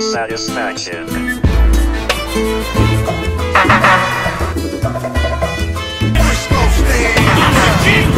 satisfaction. Frisco stand.